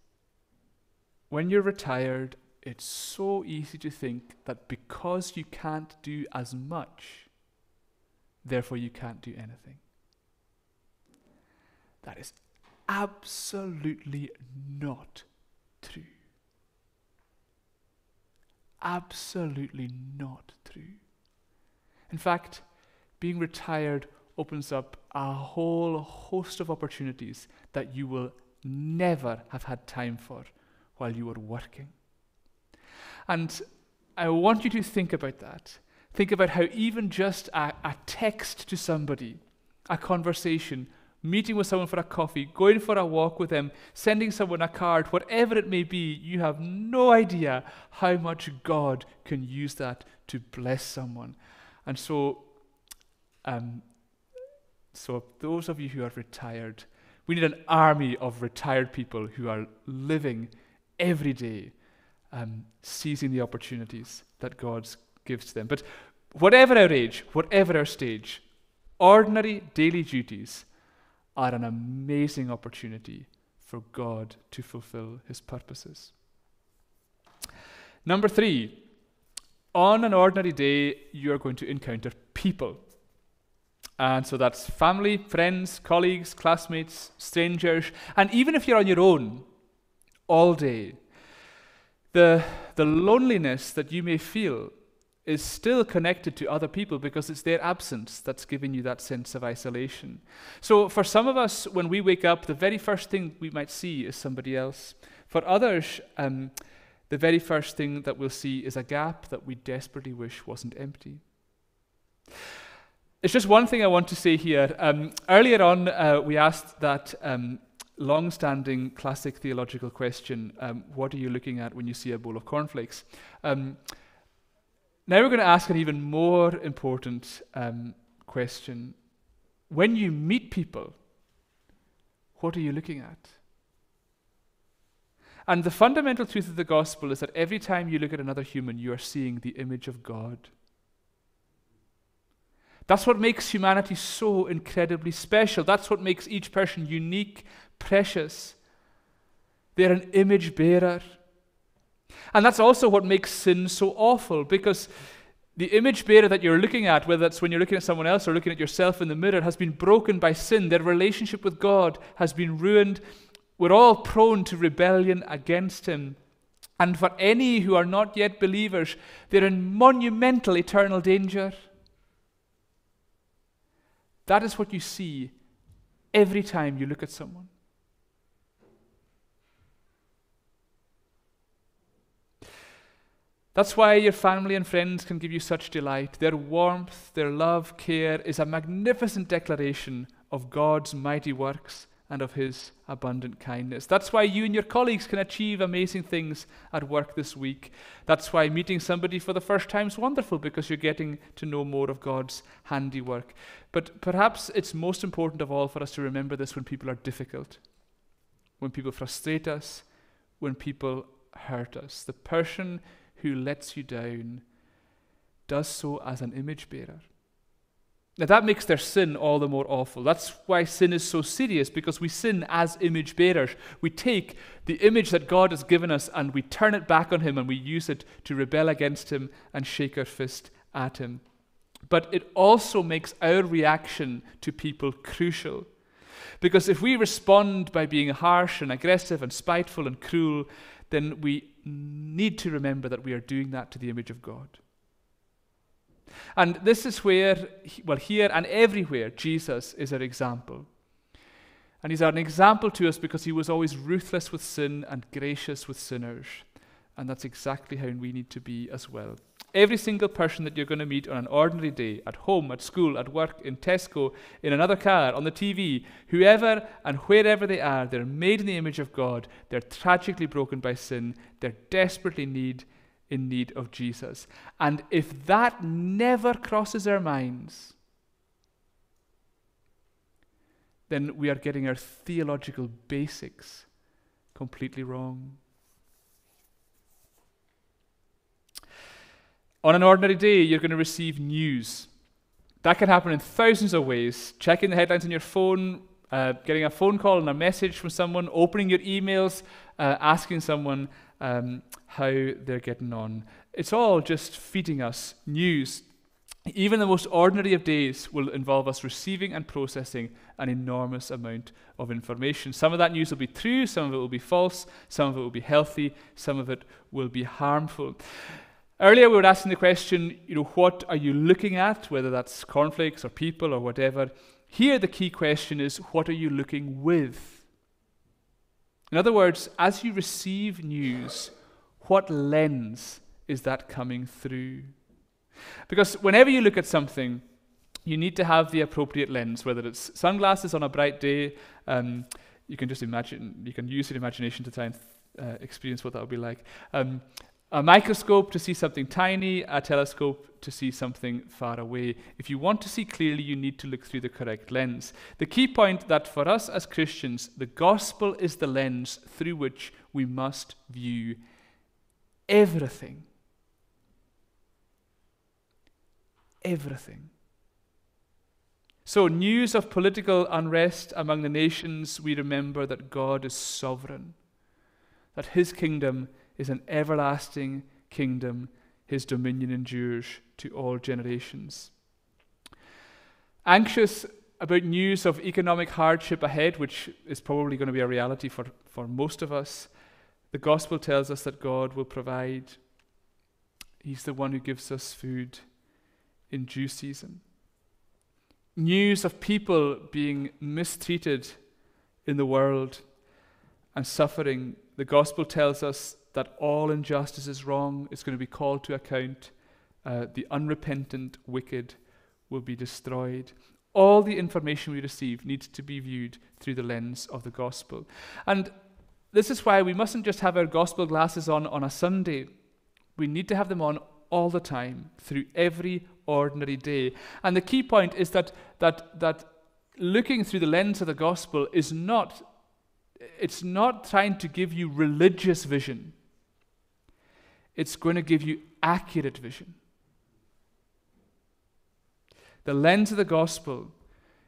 S1: when you're retired, it's so easy to think that because you can't do as much, therefore you can't do anything. That is absolutely not true. Absolutely not true. In fact, being retired opens up a whole host of opportunities that you will never have had time for while you were working. And I want you to think about that. Think about how even just a, a text to somebody, a conversation, meeting with someone for a coffee, going for a walk with them, sending someone a card, whatever it may be, you have no idea how much God can use that to bless someone. And so, um, so those of you who are retired, we need an army of retired people who are living every day, um, seizing the opportunities that God gives to them. But whatever our age, whatever our stage, ordinary daily duties are an amazing opportunity for God to fulfill his purposes. Number three, on an ordinary day, you're going to encounter people. And so that's family, friends, colleagues, classmates, strangers, and even if you're on your own all day, the, the loneliness that you may feel is still connected to other people because it's their absence that's giving you that sense of isolation. So, for some of us, when we wake up, the very first thing we might see is somebody else. For others, um, the very first thing that we'll see is a gap that we desperately wish wasn't empty. It's just one thing I want to say here. Um, earlier on, uh, we asked that um, long standing classic theological question um, what are you looking at when you see a bowl of cornflakes? Um, now we're going to ask an even more important um, question. When you meet people, what are you looking at? And the fundamental truth of the gospel is that every time you look at another human, you are seeing the image of God. That's what makes humanity so incredibly special. That's what makes each person unique, precious. They're an image bearer. And that's also what makes sin so awful because the image bearer that you're looking at, whether that's when you're looking at someone else or looking at yourself in the mirror, has been broken by sin. Their relationship with God has been ruined. We're all prone to rebellion against Him. And for any who are not yet believers, they're in monumental eternal danger. That is what you see every time you look at someone. That's why your family and friends can give you such delight. Their warmth, their love, care is a magnificent declaration of God's mighty works and of His abundant kindness. That's why you and your colleagues can achieve amazing things at work this week. That's why meeting somebody for the first time is wonderful because you're getting to know more of God's handiwork. But perhaps it's most important of all for us to remember this when people are difficult, when people frustrate us, when people hurt us. The person who lets you down does so as an image bearer. Now, that makes their sin all the more awful. That's why sin is so serious, because we sin as image bearers. We take the image that God has given us and we turn it back on Him and we use it to rebel against Him and shake our fist at Him. But it also makes our reaction to people crucial. Because if we respond by being harsh and aggressive and spiteful and cruel, then we need to remember that we are doing that to the image of God. And this is where, well, here and everywhere, Jesus is our example. And he's an example to us because he was always ruthless with sin and gracious with sinners. And that's exactly how we need to be as well. Every single person that you're going to meet on an ordinary day, at home, at school, at work, in Tesco, in another car, on the TV, whoever and wherever they are, they're made in the image of God. They're tragically broken by sin. They're desperately need, in need of Jesus. And if that never crosses our minds, then we are getting our theological basics completely wrong. On an ordinary day, you're going to receive news. That can happen in thousands of ways. Checking the headlines on your phone, uh, getting a phone call and a message from someone, opening your emails, uh, asking someone um, how they're getting on. It's all just feeding us news. Even the most ordinary of days will involve us receiving and processing an enormous amount of information. Some of that news will be true, some of it will be false, some of it will be healthy, some of it will be harmful. Earlier, we were asking the question, you know, what are you looking at, whether that's cornflakes or people or whatever. Here, the key question is, what are you looking with? In other words, as you receive news, what lens is that coming through? Because whenever you look at something, you need to have the appropriate lens, whether it's sunglasses on a bright day. Um, you can just imagine, you can use your imagination to try and uh, experience what that would be like. Um, a microscope to see something tiny, a telescope to see something far away. If you want to see clearly, you need to look through the correct lens. The key point that for us as Christians, the gospel is the lens through which we must view everything. Everything. So, news of political unrest among the nations, we remember that God is sovereign, that his kingdom is an everlasting kingdom. His dominion endures to all generations. Anxious about news of economic hardship ahead, which is probably going to be a reality for, for most of us, the gospel tells us that God will provide. He's the one who gives us food in due season. News of people being mistreated in the world and suffering, the gospel tells us that all injustice is wrong, is going to be called to account. Uh, the unrepentant wicked will be destroyed. All the information we receive needs to be viewed through the lens of the gospel. And this is why we mustn't just have our gospel glasses on on a Sunday. We need to have them on all the time, through every ordinary day. And the key point is that, that, that looking through the lens of the gospel is not, it's not trying to give you religious vision it's going to give you accurate vision. The lens of the gospel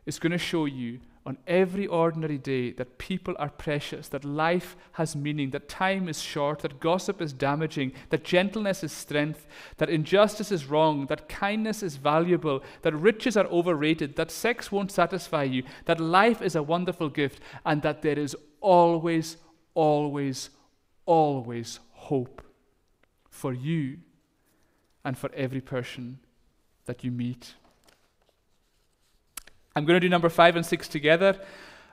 S1: is going to show you on every ordinary day that people are precious, that life has meaning, that time is short, that gossip is damaging, that gentleness is strength, that injustice is wrong, that kindness is valuable, that riches are overrated, that sex won't satisfy you, that life is a wonderful gift, and that there is always, always, always hope for you and for every person that you meet. I'm going to do number five and six together.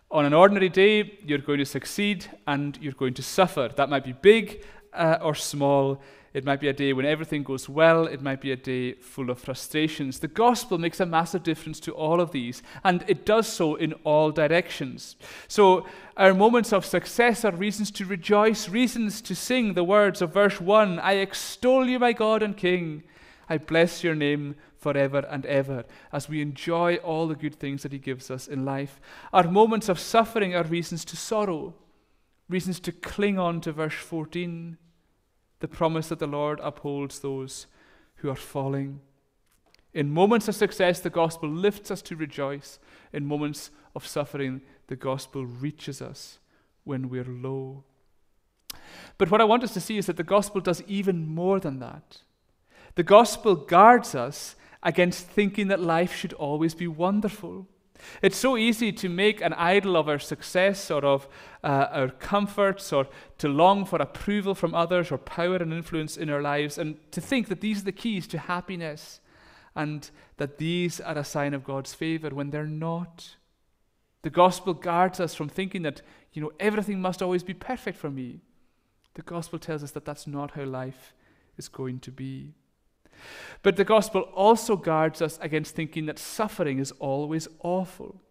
S1: On an ordinary day, you're going to succeed and you're going to suffer. That might be big uh, or small. It might be a day when everything goes well. It might be a day full of frustrations. The gospel makes a massive difference to all of these, and it does so in all directions. So, our moments of success are reasons to rejoice, reasons to sing the words of verse 1 I extol you, my God and King. I bless your name forever and ever as we enjoy all the good things that He gives us in life. Our moments of suffering are reasons to sorrow, reasons to cling on to verse 14 the promise that the Lord upholds those who are falling. In moments of success, the gospel lifts us to rejoice. In moments of suffering, the gospel reaches us when we're low. But what I want us to see is that the gospel does even more than that. The gospel guards us against thinking that life should always be wonderful. It's so easy to make an idol of our success or of uh, our comforts or to long for approval from others or power and influence in our lives and to think that these are the keys to happiness and that these are a sign of God's favor when they're not. The gospel guards us from thinking that, you know, everything must always be perfect for me. The gospel tells us that that's not how life is going to be. But the gospel also guards us against thinking that suffering is always awful.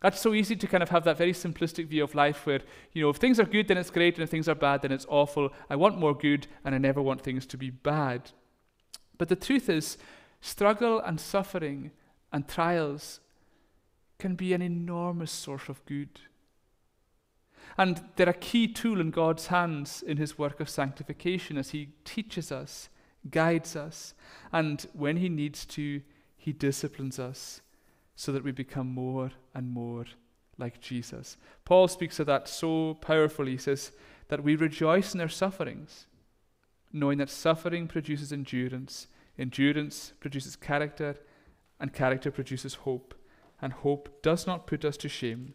S1: That's so easy to kind of have that very simplistic view of life where, you know, if things are good, then it's great, and if things are bad, then it's awful. I want more good, and I never want things to be bad. But the truth is, struggle and suffering and trials can be an enormous source of good. And they're a key tool in God's hands in his work of sanctification as he teaches us, guides us, and when he needs to, he disciplines us so that we become more and more like Jesus. Paul speaks of that so powerfully. He says that we rejoice in our sufferings, knowing that suffering produces endurance, endurance produces character, and character produces hope. And hope does not put us to shame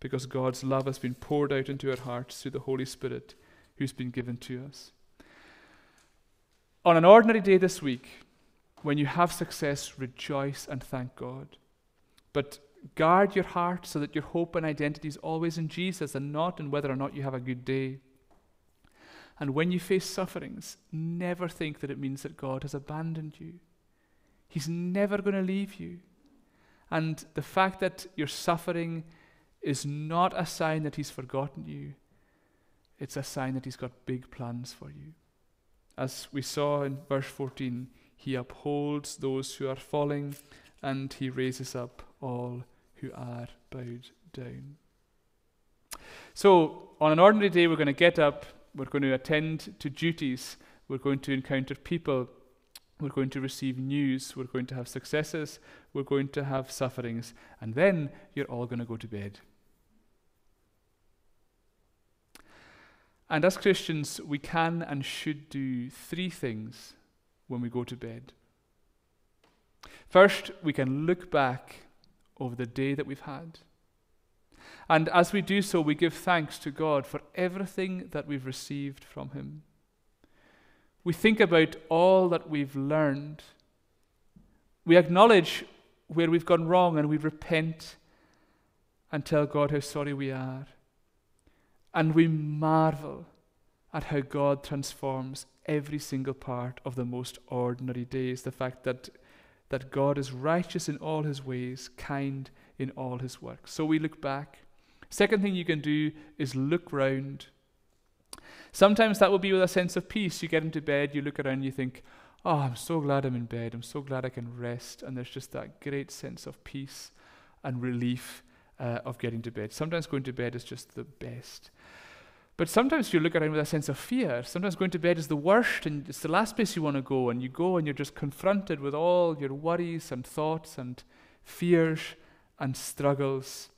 S1: because God's love has been poured out into our hearts through the Holy Spirit who's been given to us. On an ordinary day this week, when you have success, rejoice and thank God. But guard your heart so that your hope and identity is always in Jesus and not in whether or not you have a good day. And when you face sufferings, never think that it means that God has abandoned you. He's never going to leave you. And the fact that you're suffering is not a sign that He's forgotten you, it's a sign that He's got big plans for you. As we saw in verse 14, He upholds those who are falling, and He raises up all who are bowed down. So, on an ordinary day, we're going to get up, we're going to attend to duties, we're going to encounter people, we're going to receive news, we're going to have successes, we're going to have sufferings, and then you're all going to go to bed. And as Christians, we can and should do three things when we go to bed. First, we can look back over the day that we've had. And as we do so, we give thanks to God for everything that we've received from Him. We think about all that we've learned. We acknowledge where we've gone wrong and we repent and tell God how sorry we are. And we marvel at how God transforms every single part of the most ordinary days. The fact that, that God is righteous in all his ways, kind in all his works. So we look back. Second thing you can do is look round. Sometimes that will be with a sense of peace. You get into bed, you look around, you think, Oh, I'm so glad I'm in bed. I'm so glad I can rest. And there's just that great sense of peace and relief uh, of getting to bed. Sometimes going to bed is just the best. But sometimes you look around with a sense of fear. Sometimes going to bed is the worst and it's the last place you want to go. And you go and you're just confronted with all your worries and thoughts and fears and struggles.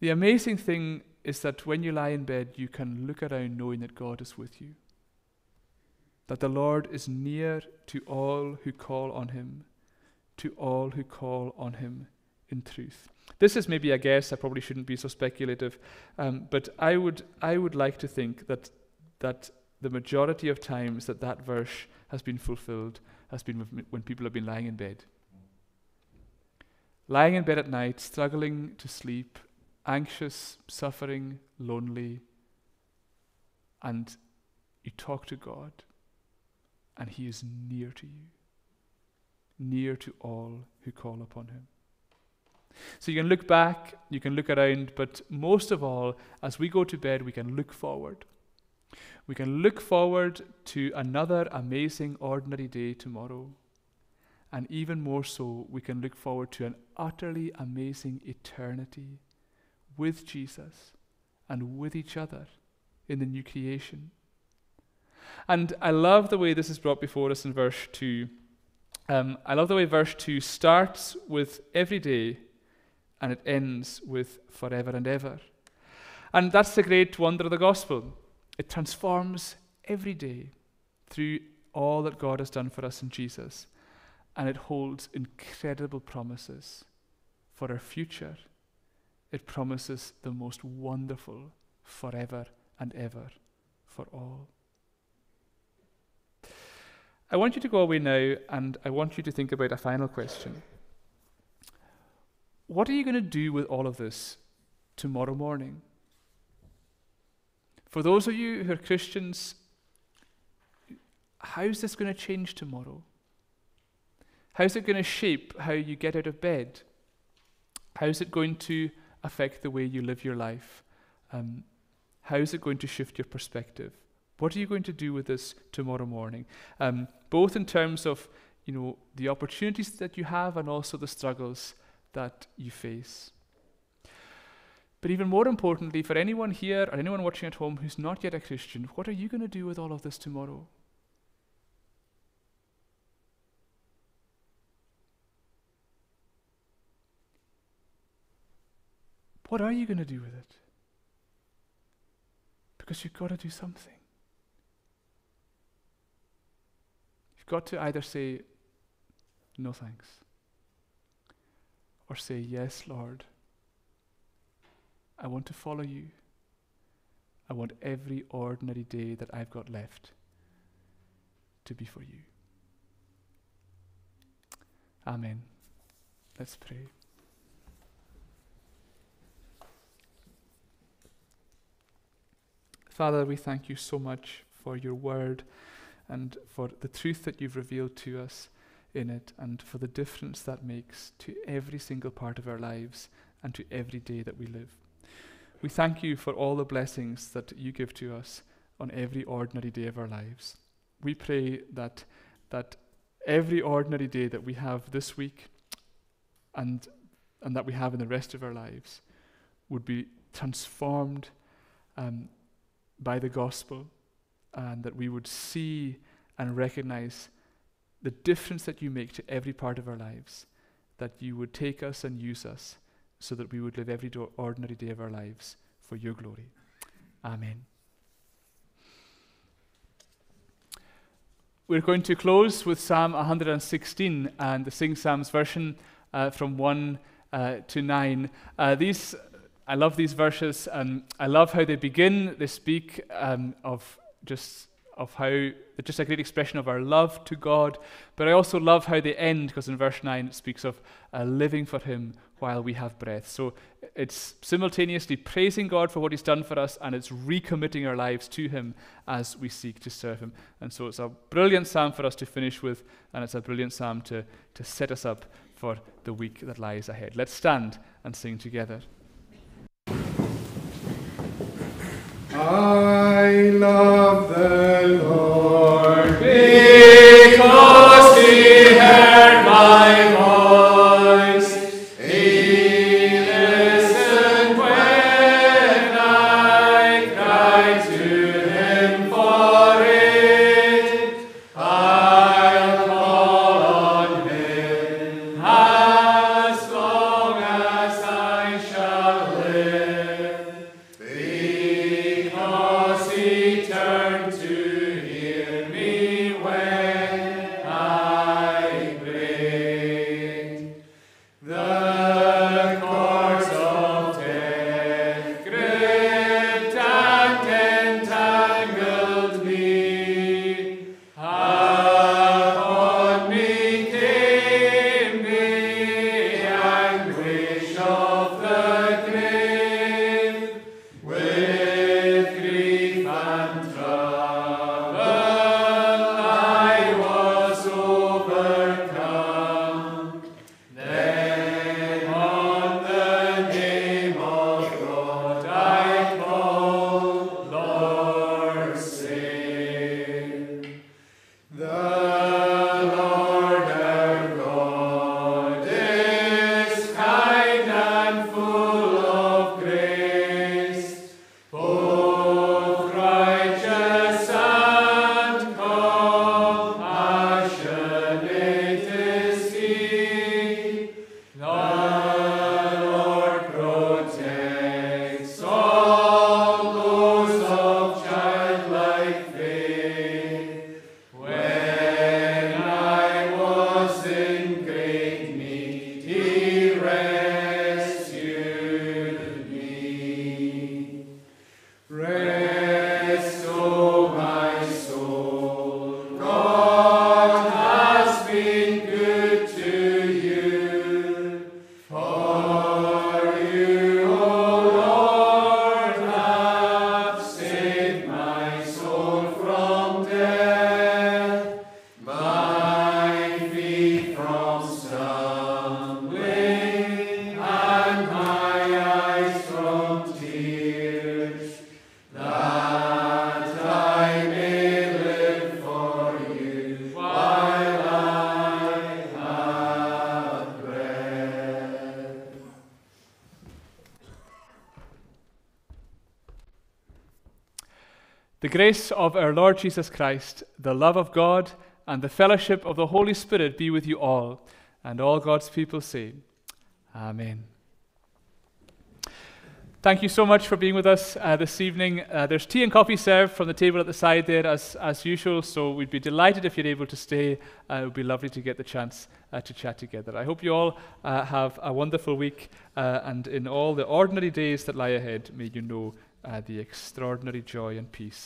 S1: The amazing thing is that when you lie in bed, you can look around knowing that God is with you. That the Lord is near to all who call on him, to all who call on him in truth. This is maybe a guess. I probably shouldn't be so speculative, um, but I would I would like to think that that the majority of times that that verse has been fulfilled has been when people have been lying in bed, lying in bed at night, struggling to sleep, anxious, suffering, lonely, and you talk to God, and He is near to you, near to all who call upon Him. So you can look back, you can look around, but most of all, as we go to bed, we can look forward. We can look forward to another amazing, ordinary day tomorrow. And even more so, we can look forward to an utterly amazing eternity with Jesus and with each other in the new creation. And I love the way this is brought before us in verse 2. Um, I love the way verse 2 starts with every day and it ends with forever and ever. And that's the great wonder of the gospel. It transforms every day through all that God has done for us in Jesus. And it holds incredible promises for our future, it promises the most wonderful forever and ever for all. I want you to go away now and I want you to think about a final question. What are you going to do with all of this tomorrow morning? For those of you who are Christians, how's this going to change tomorrow? How's it going to shape how you get out of bed? How's it going to affect the way you live your life? Um, how is it going to shift your perspective? What are you going to do with this tomorrow morning? Um, both in terms of you know the opportunities that you have and also the struggles that you face. But even more importantly, for anyone here or anyone watching at home who's not yet a Christian, what are you going to do with all of this tomorrow? What are you going to do with it? Because you've got to do something. You've got to either say, no thanks, or say, yes, Lord. I want to follow you. I want every ordinary day that I've got left to be for you. Amen. Let's pray. Father, we thank you so much for your word and for the truth that you've revealed to us in it and for the difference that makes to every single part of our lives and to every day that we live. We thank you for all the blessings that you give to us on every ordinary day of our lives. We pray that that every ordinary day that we have this week and and that we have in the rest of our lives would be transformed um, by the gospel and that we would see and recognize the difference that you make to every part of our lives, that you would take us and use us so that we would live every do- ordinary day of our lives for your glory. Amen. We're going to close with Psalm 116 and the Sing Psalms version uh, from 1 uh, to 9. Uh, these I love these verses, and I love how they begin. They speak um, of just of how just a great expression of our love to God. But I also love how they end because in verse nine it speaks of uh, living for Him while we have breath. So it's simultaneously praising God for what He's done for us, and it's recommitting our lives to Him as we seek to serve Him. And so it's a brilliant psalm for us to finish with, and it's a brilliant psalm to to set us up for the week that lies ahead. Let's stand and sing together.
S2: I love the Lord
S1: grace of our Lord Jesus Christ, the love of God, and the fellowship of the Holy Spirit be with you all. And all God's people say, Amen. Thank you so much for being with us uh, this evening. Uh, there's tea and coffee served from the table at the side there, as, as usual, so we'd be delighted if you're able to stay. Uh, it would be lovely to get the chance uh, to chat together. I hope you all uh, have a wonderful week, uh, and in all the ordinary days that lie ahead, may you know the extraordinary joy and peace